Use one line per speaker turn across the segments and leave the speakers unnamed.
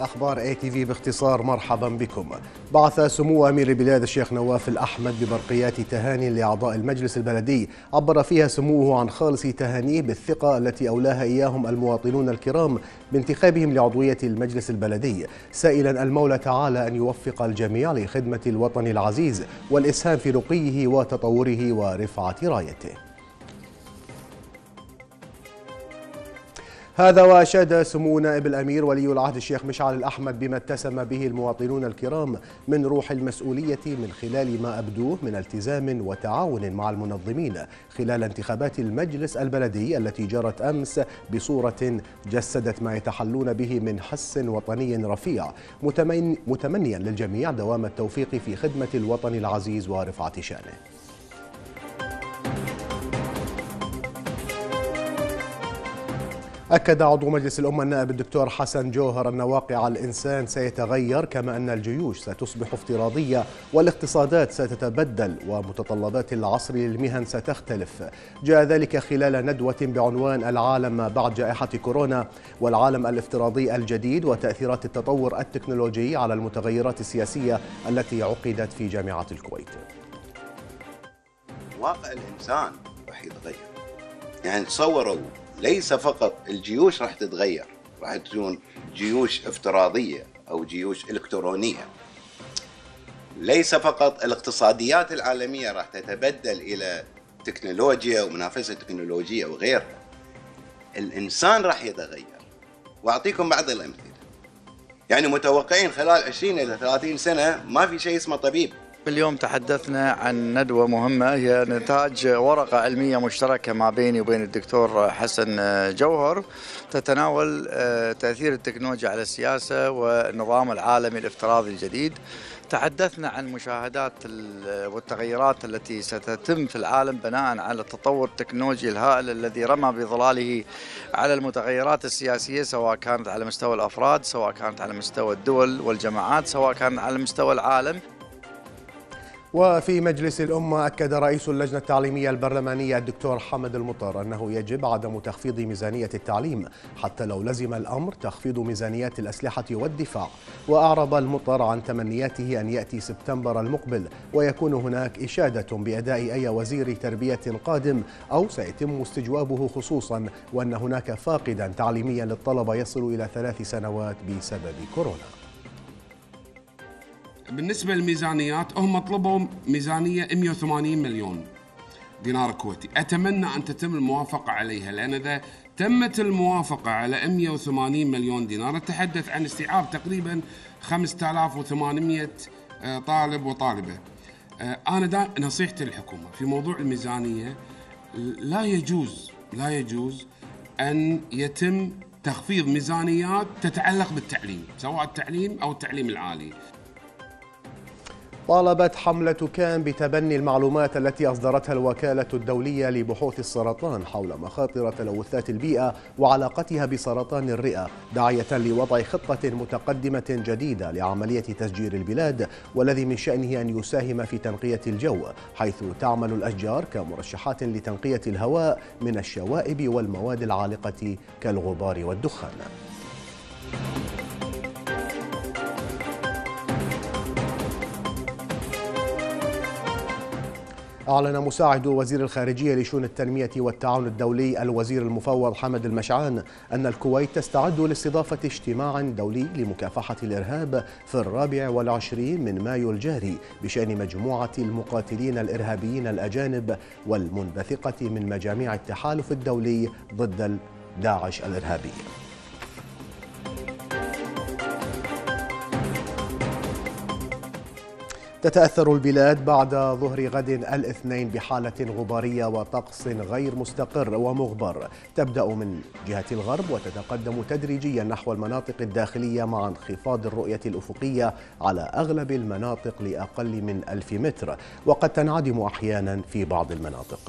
أخبار اي تي في باختصار مرحبا بكم. بعث سمو أمير البلاد الشيخ نواف الأحمد ببرقيات تهاني لأعضاء المجلس البلدي. عبر فيها سموه عن خالص تهانيه بالثقة التي أولاها إياهم المواطنون الكرام بانتخابهم لعضوية المجلس البلدي. سائلا المولى تعالى أن يوفق الجميع لخدمة الوطن العزيز والإسهام في رقيه وتطوره ورفعة رايته. هذا وأشاد سمو نائب الأمير ولي العهد الشيخ مشعل الأحمد بما اتسم به المواطنون الكرام من روح المسؤولية من خلال ما أبدوه من التزام وتعاون مع المنظمين خلال انتخابات المجلس البلدي التي جرت أمس بصورة جسدت ما يتحلون به من حس وطني رفيع. متمنيا للجميع دوام التوفيق في خدمة الوطن العزيز ورفعة شأنه. أكد عضو مجلس الأمة النائب الدكتور حسن جوهر أن واقع الإنسان سيتغير كما أن الجيوش ستصبح افتراضية والاقتصادات ستتبدل ومتطلبات العصر للمهن ستختلف. جاء ذلك خلال ندوة بعنوان العالم بعد جائحة كورونا والعالم الافتراضي الجديد وتأثيرات التطور التكنولوجي على المتغيرات السياسية التي عقدت في جامعة الكويت.
واقع الإنسان راح يتغير يعني تصوروا ليس فقط الجيوش راح تتغير راح تكون جيوش افتراضية أو جيوش إلكترونية. ليس فقط الاقتصاديات العالمية راح تتبدل إلى تكنولوجيا ومنافسة تكنولوجية وغيرها. الإنسان راح يتغير. وأعطيكم بعض الأمثلة. يعني متوقعين خلال 20 إلى 30 سنة ما في شيء اسمه طبيب.
اليوم تحدثنا عن ندوة مهمة هي نتاج ورقة علمية مشتركة ما بيني وبين الدكتور حسن جوهر تتناول آه، تأثير التكنولوجيا على السياسة والنظام العالمي الافتراضي الجديد. تحدثنا عن مشاهدات والتغيرات التي ستتم في العالم بناء على التطور التكنولوجي الهائل الذي رمى بظلاله على المتغيرات السياسية سواء كانت على مستوى الأفراد سواء كانت على مستوى الدول والجماعات سواء كانت على مستوى العالم.
وفي مجلس الأمة أكد رئيس اللجنة التعليمية البرلمانية الدكتور حمد المطر أنه يجب عدم تخفيض ميزانية التعليم حتى لو لزم الأمر تخفيض ميزانيات الأسلحة والدفاع. وأعرب المطر عن تمنياته أن يأتي سبتمبر المقبل ويكون هناك إشادة بأداء أي وزير تربية قادم أو سيتم استجوابه خصوصا وأن هناك فاقدا تعليميا للطلبة يصل إلى ثلاث سنوات بسبب كورونا.
بالنسبة للميزانيات هم طلبوا ميزانية 180 مليون دينار كويتي. أتمنى أن تتم الموافقة عليها لأن إذا تمت الموافقة على 180 مليون دينار نتحدث عن استيعاب تقريبا 5800 آه، طالب وطالبة. آه، أنا دا نصيحتي للحكومة في موضوع الميزانية لا يجوز لا يجوز أن يتم تخفيض ميزانيات تتعلق بالتعليم سواء التعليم أو التعليم العالي.
طالبت حملة كان بتبني المعلومات التي أصدرتها الوكالة الدولية لبحوث السرطان حول مخاطر تلوثات البيئة وعلاقتها بسرطان الرئة داعية لوضع خطة متقدمة جديدة لعملية تسجير البلاد والذي من شأنه أن يساهم في تنقية الجو حيث تعمل الأشجار كمرشحات لتنقية الهواء من الشوائب والمواد العالقة كالغبار والدخان. أعلن مساعد وزير الخارجية لشؤون التنمية والتعاون الدولي الوزير المفوض حمد المشعان أن الكويت تستعد لاستضافة اجتماع دولي لمكافحة الإرهاب في الرابع والعشرين من مايو الجاري بشأن مجموعة المقاتلين الإرهابيين الأجانب والمنبثقة من مجاميع التحالف الدولي ضد داعش الإرهابي. تتأثر البلاد بعد ظهر غد الاثنين بحالة غبارية وطقس غير مستقر ومغبر. تبدأ من جهة الغرب وتتقدم تدريجيا نحو المناطق الداخلية مع انخفاض الرؤية الأفقية على أغلب المناطق لأقل من ألف متر. وقد تنعدم أحيانا في بعض المناطق.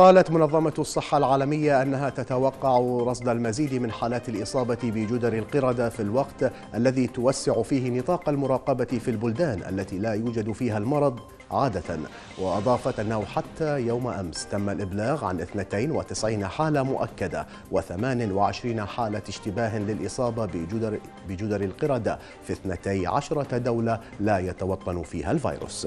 قالت منظمة الصحة العالمية أنها تتوقع رصد المزيد من حالات الإصابة بجدر القردة في الوقت الذي توسع فيه نطاق المراقبة في البلدان التي لا يوجد فيها المرض عادة. وأضافت أنه حتى يوم أمس تم الإبلاغ عن 92 حالة مؤكدة و28 حالة اشتباه للإصابة بجدر, بجدر القردة في 12 دولة لا يتوطن فيها الفيروس.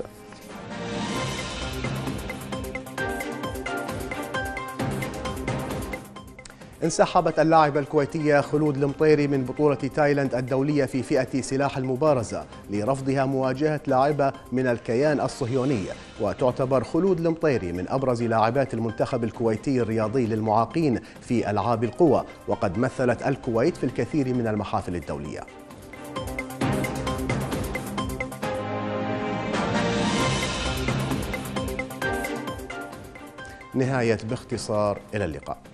انسحبت اللاعبة الكويتية خلود المطيري من بطولة تايلاند الدولية في فئة سلاح المبارزة لرفضها مواجهة لاعبة من الكيان الصهيوني وتعتبر خلود المطيري من أبرز لاعبات المنتخب الكويتي الرياضي للمعاقين في ألعاب القوى وقد مثلت الكويت في الكثير من المحافل الدولية. نهاية باختصار إلى اللقاء.